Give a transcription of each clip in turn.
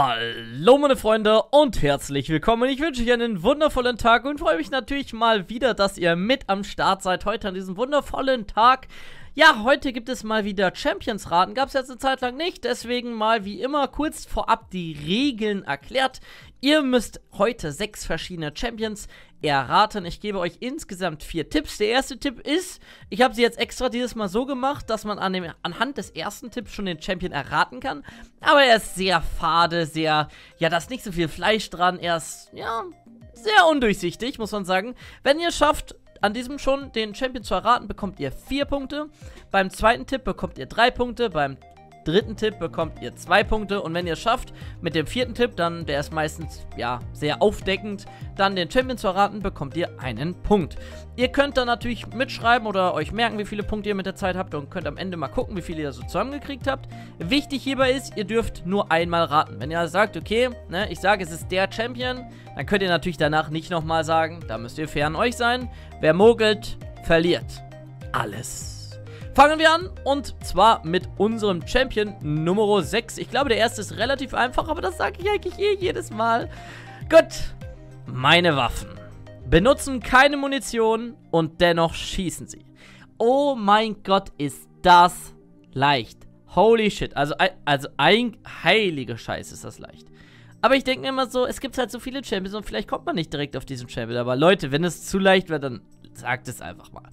Hallo meine Freunde und herzlich willkommen. Ich wünsche euch einen wundervollen Tag und freue mich natürlich mal wieder, dass ihr mit am Start seid heute an diesem wundervollen Tag. Ja, heute gibt es mal wieder Champions-Raten. Gab es jetzt eine Zeit lang nicht, deswegen mal wie immer kurz vorab die Regeln erklärt. Ihr müsst heute sechs verschiedene Champions erraten. Ich gebe euch insgesamt vier Tipps. Der erste Tipp ist, ich habe sie jetzt extra dieses Mal so gemacht, dass man an dem, anhand des ersten Tipps schon den Champion erraten kann. Aber er ist sehr fade, sehr, ja, da ist nicht so viel Fleisch dran. Er ist, ja, sehr undurchsichtig, muss man sagen. Wenn ihr schafft, an diesem schon den Champion zu erraten, bekommt ihr vier Punkte. Beim zweiten Tipp bekommt ihr drei Punkte. Beim dritten Tipp bekommt ihr zwei Punkte. Und wenn ihr es schafft, mit dem vierten Tipp, dann, der ist meistens, ja, sehr aufdeckend, dann den Champion zu erraten, bekommt ihr einen Punkt. Ihr könnt dann natürlich mitschreiben oder euch merken, wie viele Punkte ihr mit der Zeit habt und könnt am Ende mal gucken, wie viele ihr so zusammengekriegt habt. Wichtig hierbei ist, ihr dürft nur einmal raten. Wenn ihr sagt, okay, ne, ich sage, es ist der Champion, dann könnt ihr natürlich danach nicht nochmal sagen, da müsst ihr fair an euch sein. Wer mogelt, verliert. Alles. Fangen wir an und zwar mit unserem Champion Nummer 6. Ich glaube, der erste ist relativ einfach, aber das sage ich eigentlich eh jedes Mal. Gut, meine Waffen benutzen keine Munition und dennoch schießen sie. Oh mein Gott, ist das leicht. Holy shit, also, also ein heilige Scheiße ist das leicht. Aber ich denke mir immer so, es gibt halt so viele Champions und vielleicht kommt man nicht direkt auf diesen Champion. Aber Leute, wenn es zu leicht wird, dann sagt es einfach mal.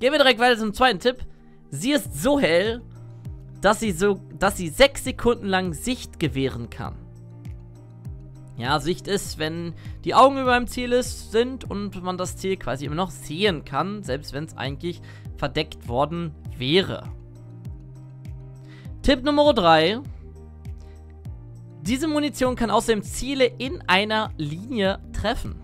Gehen wir direkt weiter zum zweiten Tipp. Sie ist so hell, dass sie so, dass sie sechs Sekunden lang Sicht gewähren kann. Ja, Sicht ist, wenn die Augen über dem Ziel ist, sind und man das Ziel quasi immer noch sehen kann, selbst wenn es eigentlich verdeckt worden wäre. Tipp Nummer 3. Diese Munition kann außerdem Ziele in einer Linie treffen.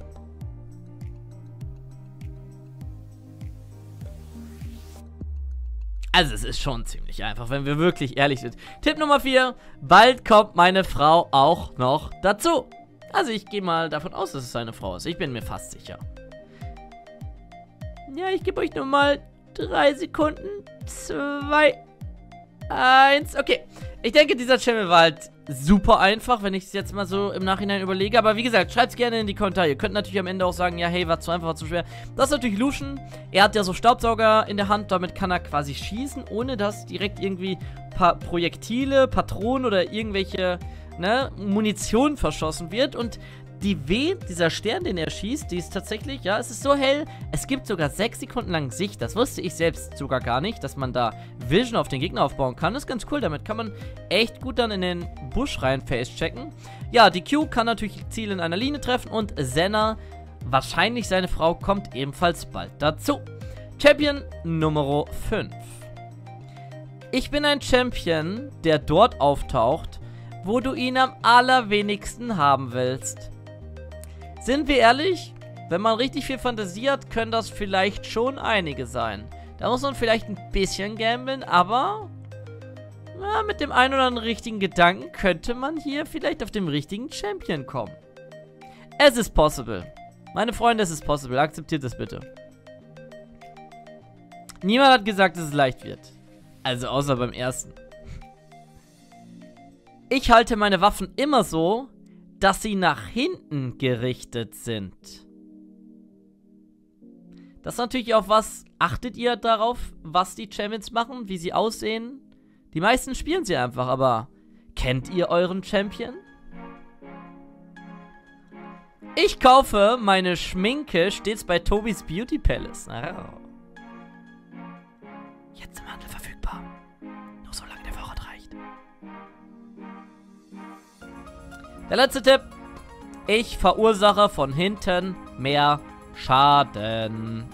Also es ist schon ziemlich einfach, wenn wir wirklich ehrlich sind. Tipp Nummer 4. Bald kommt meine Frau auch noch dazu. Also ich gehe mal davon aus, dass es seine Frau ist. Ich bin mir fast sicher. Ja, ich gebe euch nur mal drei Sekunden. Zwei. Eins. Okay. Ich denke, dieser Channel war halt super einfach, wenn ich es jetzt mal so im Nachhinein überlege. Aber wie gesagt, schreibt es gerne in die Kommentare. Ihr könnt natürlich am Ende auch sagen, ja, hey, war zu einfach, war zu schwer. Das ist natürlich Lucian. Er hat ja so Staubsauger in der Hand. Damit kann er quasi schießen, ohne dass direkt irgendwie pa Projektile, Patronen oder irgendwelche ne, Munition verschossen wird. Und die W, dieser Stern, den er schießt, die ist tatsächlich, ja, es ist so hell. Es gibt sogar 6 Sekunden lang Sicht. Das wusste ich selbst sogar gar nicht, dass man da Vision auf den Gegner aufbauen kann. Das ist ganz cool. Damit kann man echt gut dann in den Busch rein face checken. Ja, die Q kann natürlich Ziele in einer Linie treffen und Senna, wahrscheinlich seine Frau, kommt ebenfalls bald dazu. Champion Nummer 5. Ich bin ein Champion, der dort auftaucht, wo du ihn am allerwenigsten haben willst. Sind wir ehrlich? Wenn man richtig viel Fantasie hat, können das vielleicht schon einige sein. Da muss man vielleicht ein bisschen gamblen, aber na, mit dem einen oder anderen richtigen Gedanken könnte man hier vielleicht auf den richtigen Champion kommen. Es ist possible. Meine Freunde, es ist possible. Akzeptiert es bitte. Niemand hat gesagt, dass es leicht wird. Also außer beim ersten. Ich halte meine Waffen immer so, dass sie nach hinten gerichtet sind. Das ist natürlich auch was, achtet ihr darauf, was die Champions machen, wie sie aussehen? Die meisten spielen sie einfach, aber kennt ihr euren Champion? Ich kaufe meine Schminke stets bei Tobis Beauty Palace. Jetzt im Der letzte Tipp. Ich verursache von hinten mehr Schaden.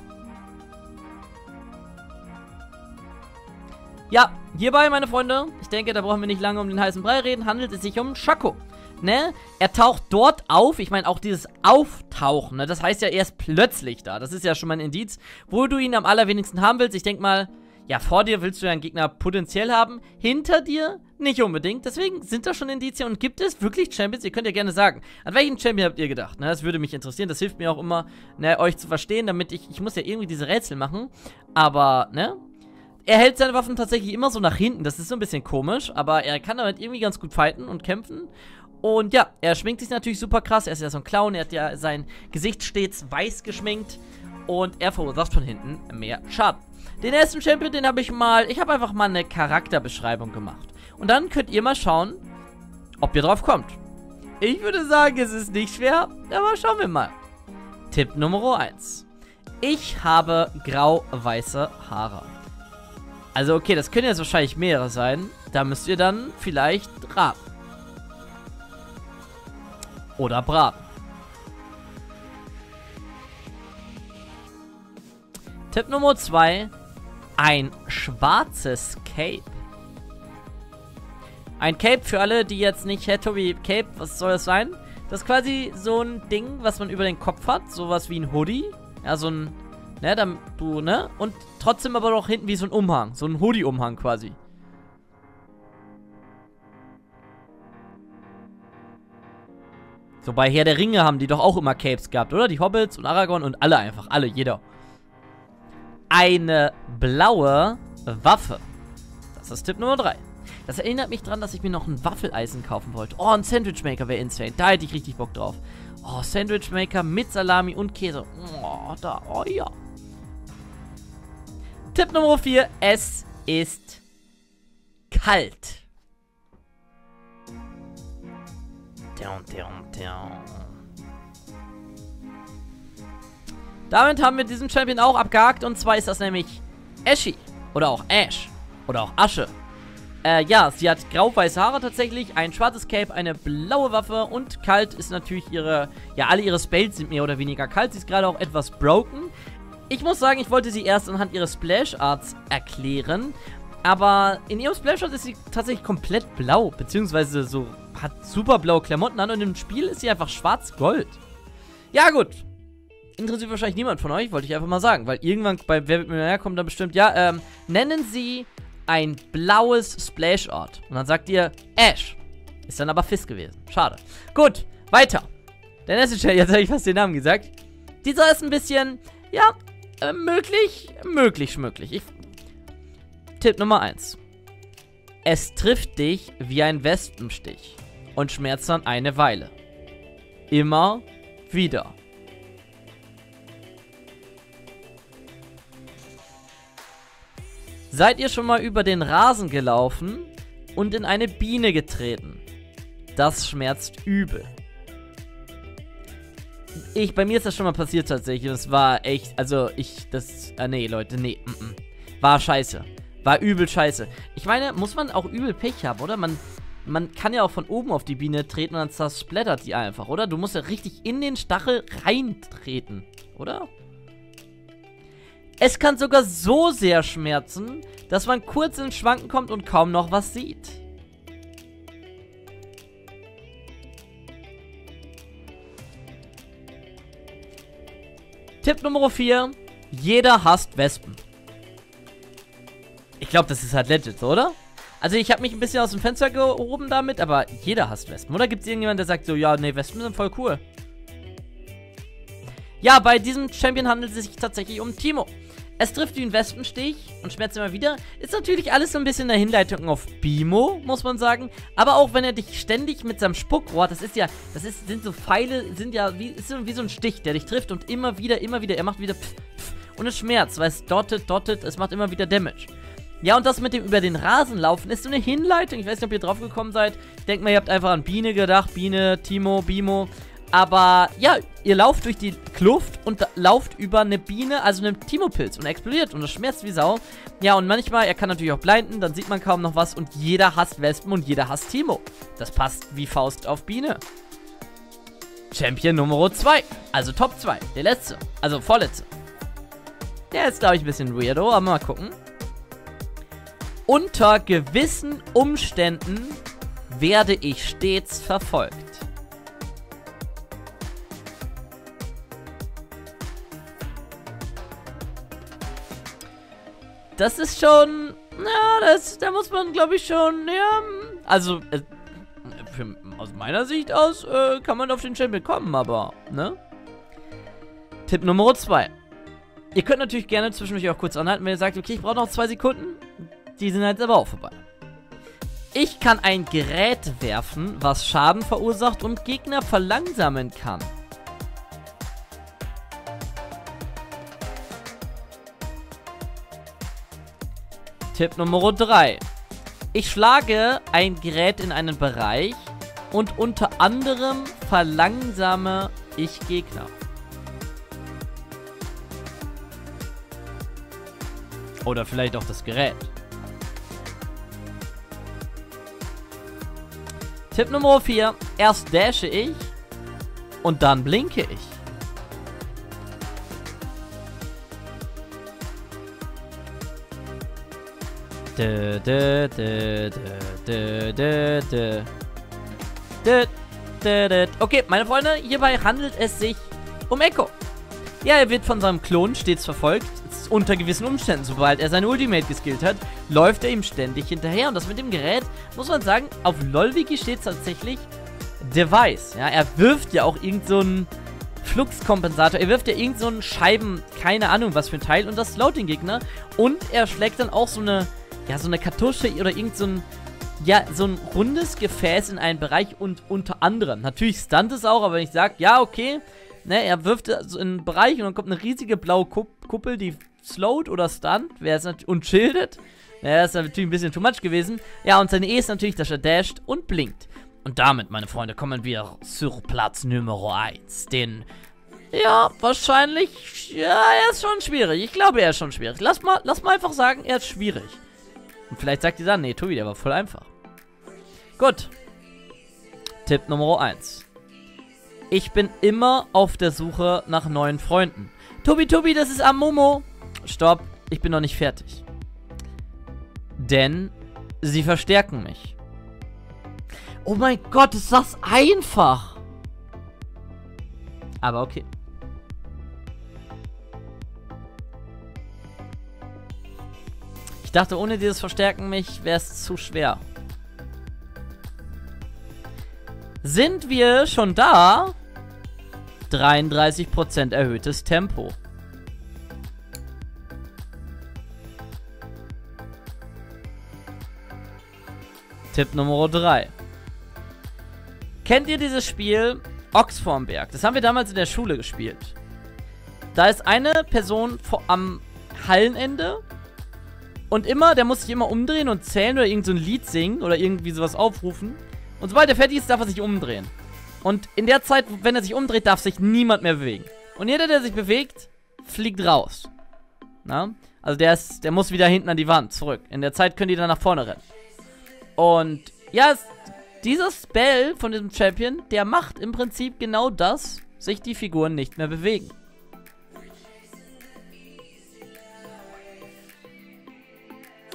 Ja, hierbei, meine Freunde, ich denke, da brauchen wir nicht lange um den heißen Brei reden, handelt es sich um Schako. Ne? Er taucht dort auf, ich meine auch dieses Auftauchen, ne? das heißt ja, er ist plötzlich da. Das ist ja schon mal ein Indiz, wo du ihn am allerwenigsten haben willst. Ich denke mal, ja, vor dir willst du ja einen Gegner potenziell haben, hinter dir nicht unbedingt. Deswegen sind da schon Indizien und gibt es wirklich Champions? Ihr könnt ja gerne sagen, an welchen Champion habt ihr gedacht? Ne, das würde mich interessieren, das hilft mir auch immer, ne, euch zu verstehen, damit ich, ich muss ja irgendwie diese Rätsel machen, aber, ne, er hält seine Waffen tatsächlich immer so nach hinten, das ist so ein bisschen komisch, aber er kann damit irgendwie ganz gut fighten und kämpfen Und ja, er schminkt sich natürlich super krass. Er ist ja so ein Clown. Er hat ja sein Gesicht stets weiß geschminkt. Und er verursacht von hinten mehr Schaden. Den ersten Champion, den habe ich mal... Ich habe einfach mal eine Charakterbeschreibung gemacht. Und dann könnt ihr mal schauen, ob ihr drauf kommt. Ich würde sagen, es ist nicht schwer, aber schauen wir mal. Tipp Nummer 1. Ich habe grau-weiße Haare. Also okay, das können jetzt wahrscheinlich mehrere sein. Da müsst ihr dann vielleicht raten. Oder braten. Tipp Nummer 2. Ein schwarzes Cape. Ein Cape für alle, die jetzt nicht, hey Tobi, Cape, was soll das sein? Das ist quasi so ein Ding, was man über den Kopf hat. Sowas wie ein Hoodie. Ja, so ein, ne, dann, du, ne? Und trotzdem aber noch hinten wie so ein Umhang. So ein Hoodie-Umhang quasi. So bei Herr der Ringe haben die doch auch immer Capes gehabt, oder? Die Hobbits und Aragorn und alle einfach. Alle, jeder. Eine blaue Waffe. Das ist Tipp Nummer 3. Das erinnert mich dran, dass ich mir noch ein Waffeleisen kaufen wollte. Oh, ein Sandwichmaker wäre insane. Da hätte ich richtig Bock drauf. Oh, Sandwichmaker mit Salami und Käse. Oh, da, oh ja. Tipp Nummer 4. Es ist kalt. Damit haben wir diesen Champion auch abgehakt. Und zwar ist das nämlich Ashy. Oder auch Ash. Oder auch Asche. Äh, ja, sie hat grau-weiße Haare tatsächlich, ein schwarzes Cape, eine blaue Waffe und kalt ist natürlich ihre, ja, alle ihre Spells sind mehr oder weniger kalt. Sie ist gerade auch etwas broken. Ich muss sagen, ich wollte sie erst anhand ihres Splash Arts erklären, aber in ihrem Splash Art ist sie tatsächlich komplett blau, beziehungsweise so, hat super blaue Klamotten an und im Spiel ist sie einfach schwarz-gold. Ja, gut. Interessiert wahrscheinlich niemand von euch, wollte ich einfach mal sagen, weil irgendwann bei Wer wird Millionär kommt dann bestimmt, ja, ähm, nennen sie ein blaues Splash Art. Und dann sagt ihr Ash. Ist dann aber Fist gewesen. Schade. Gut, weiter. Der nächste Chat, jetzt habe ich fast den Namen gesagt. Dieser ist ein bisschen, ja, äh, möglich, möglich, schmöglich. Ich, Tipp Nummer 1. Es trifft dich wie ein Wespenstich und schmerzt dann eine Weile. Immer wieder. Seid ihr schon mal über den Rasen gelaufen und in eine Biene getreten? Das schmerzt übel. Ich, bei mir ist das schon mal passiert tatsächlich. Das war echt, also ich, das, ah nee, Leute, nee, mm, mm. War scheiße. War übel scheiße. Ich meine, muss man auch übel Pech haben, oder? Man, man kann ja auch von oben auf die Biene treten und dann zersplattert die einfach, oder? Du musst ja richtig in den Stachel reintreten, oder? Es kann sogar so sehr schmerzen, dass man kurz ins Schwanken kommt und kaum noch was sieht. Tipp Nummer 4. Jeder hasst Wespen. Ich glaube, das ist halt legit, oder? Also ich habe mich ein bisschen aus dem Fenster gehoben damit, aber jeder hasst Wespen. Oder gibt es irgendjemanden, der sagt so, ja, nee, Wespen sind voll cool. Ja, bei diesem Champion handelt es sich tatsächlich um Timo. Es trifft ein Wespenstich und schmerzt immer wieder. Ist natürlich alles so ein bisschen eine Hinleitung auf Bimo, muss man sagen. Aber auch wenn er dich ständig mit seinem Spuckrohr, das ist ja, das ist, sind so Pfeile, sind ja wie, ist so wie so ein Stich, der dich trifft und immer wieder, immer wieder, er macht wieder pff, pff, und es schmerzt, weil es dottet, dottet, es macht immer wieder Damage. Ja, und das mit dem über den Rasen laufen ist so eine Hinleitung. Ich weiß nicht, ob ihr drauf gekommen seid. Ich denke mal, ihr habt einfach an Biene gedacht. Biene, Timo, Bimo. Aber ja, ihr lauft durch die Kluft und lauft über eine Biene, also einen Timo-Pilz und explodiert und das schmerzt wie Sau. Ja, und manchmal, er kann natürlich auch blinden, dann sieht man kaum noch was und jeder hasst Wespen und jeder hasst Timo. Das passt wie Faust auf Biene. Champion Nummer 2, also Top 2, der letzte, also vorletzte. Der ist, glaube ich, ein bisschen weirdo, aber mal gucken. Unter gewissen Umständen werde ich stets verfolgt. Das ist schon... Ja, das, da muss man, glaube ich, schon... Ja, also... Äh, für, aus meiner Sicht aus äh, kann man auf den Champion kommen, aber... Ne? Tipp Nummer 2. Ihr könnt natürlich gerne zwischendurch auch kurz anhalten, wenn ihr sagt, okay, ich brauche noch zwei Sekunden. Die sind halt aber auch vorbei. Ich kann ein Gerät werfen, was Schaden verursacht und Gegner verlangsamen kann. Tipp Nummer 3. Ich schlage ein Gerät in einen Bereich und unter anderem verlangsame ich Gegner. Oder vielleicht auch das Gerät. Tipp Nummer 4. Erst dashe ich und dann blinke ich. Dö, dö, dö, dö, dö, dö, dö. Okay, meine Freunde, hierbei handelt es sich um Echo. Ja, er wird von seinem Klon stets verfolgt, unter gewissen Umständen. Sobald er seine Ultimate geskillt hat, läuft er ihm ständig hinterher. Und das mit dem Gerät, muss man sagen, auf LoLwiki steht tatsächlich Device. Ja, er wirft ja auch irgendeinen so Fluxkompensator. Er wirft ja irgendeinen so Scheiben, keine Ahnung was für ein Teil und das slowt den Gegner. Und er schlägt dann auch so eine, ja, so eine Kartusche oder irgendein so ja, so ein rundes Gefäß in einen Bereich und unter anderem. Natürlich stunt es auch, aber wenn ich sage, ja, okay, ne, er wirft so in einen Bereich und dann kommt eine riesige blaue Kuppel, die slowt oder stunt, wer ist und schildet. Ja, das ist natürlich ein bisschen too much gewesen. Ja, und seine E ist natürlich, dass er dasht und blinkt. Und damit, meine Freunde, kommen wir zur Platz Nummer 1. Den, ja, wahrscheinlich, ja, er ist schon schwierig. Ich glaube, er ist schon schwierig. Lass mal, lass mal einfach sagen, er ist schwierig. Und vielleicht sagt ihr dann, nee, Tobi, der war voll einfach. Gut. Tipp Nummer 1. Ich bin immer auf der Suche nach neuen Freunden. Tobi, Tobi, das ist Amomo. Stopp, ich bin noch nicht fertig. Denn sie verstärken mich. Oh mein Gott, ist das einfach. Aber okay. Dachte, ohne dieses Verstärken mich wäre es zu schwer. Sind wir schon da? 33% erhöhtes Tempo. Tipp Nummer 3. Kennt ihr dieses Spiel Ochsformberg? Das haben wir damals in der Schule gespielt. Da ist eine Person am Hallenende und immer, der muss sich immer umdrehen und zählen oder irgendein so Lied singen oder irgendwie sowas aufrufen. Und sobald er fertig ist, darf er sich umdrehen. Und in der Zeit, wenn er sich umdreht, darf sich niemand mehr bewegen. Und jeder, der sich bewegt, fliegt raus. Na? Also der, ist, der muss wieder hinten an die Wand zurück. In der Zeit können die dann nach vorne rennen. Und ja, es, dieser Spell von diesem Champion, der macht im Prinzip genau das, sich die Figuren nicht mehr bewegen.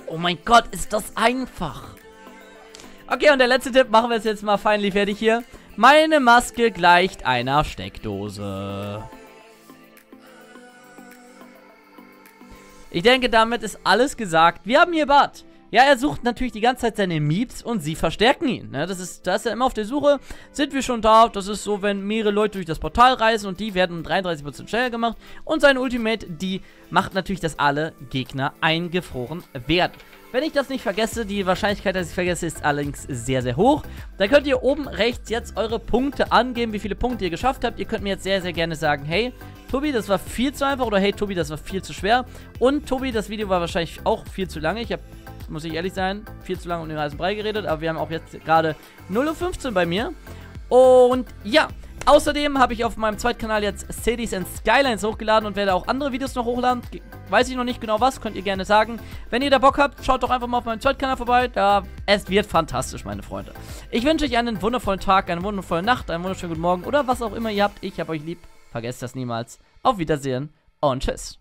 Oh mein Gott, ist das einfach. Okay, und der letzte Tipp, machen wir es jetzt mal feindlich fertig hier. Meine Maske gleicht einer Steckdose. Ich denke, damit ist alles gesagt. Wir haben hier Bart. Ja, er sucht natürlich die ganze Zeit seine Meeps und sie verstärken ihn. Ne? Das ist, da ist er immer auf der Suche. Sind wir schon da? Das ist so, wenn mehrere Leute durch das Portal reisen und die werden um 33% schneller gemacht. Und seine Ultimate, die macht natürlich, dass alle Gegner eingefroren werden. Wenn ich das nicht vergesse, die Wahrscheinlichkeit, dass ich vergesse, ist allerdings sehr, sehr hoch. Da könnt ihr oben rechts jetzt eure Punkte angeben, wie viele Punkte ihr geschafft habt. Ihr könnt mir jetzt sehr, sehr gerne sagen, hey, Tobi, das war viel zu einfach oder hey, Tobi, das war viel zu schwer. Und Tobi, das Video war wahrscheinlich auch viel zu lange. Ich habe muss ich ehrlich sein, viel zu lange um den heißen Brei geredet, aber wir haben auch jetzt gerade 0.15 Uhr bei mir. Und ja, außerdem habe ich auf meinem zweiten Kanal jetzt Cities and Skylines hochgeladen und werde auch andere Videos noch hochladen. Weiß ich noch nicht genau was, könnt ihr gerne sagen. Wenn ihr da Bock habt, schaut doch einfach mal auf meinem zweiten Kanal vorbei. Da, es wird fantastisch, meine Freunde. Ich wünsche euch einen wundervollen Tag, eine wundervolle Nacht, einen wunderschönen guten Morgen oder was auch immer ihr habt. Ich habe euch lieb. Vergesst das niemals. Auf Wiedersehen und tschüss.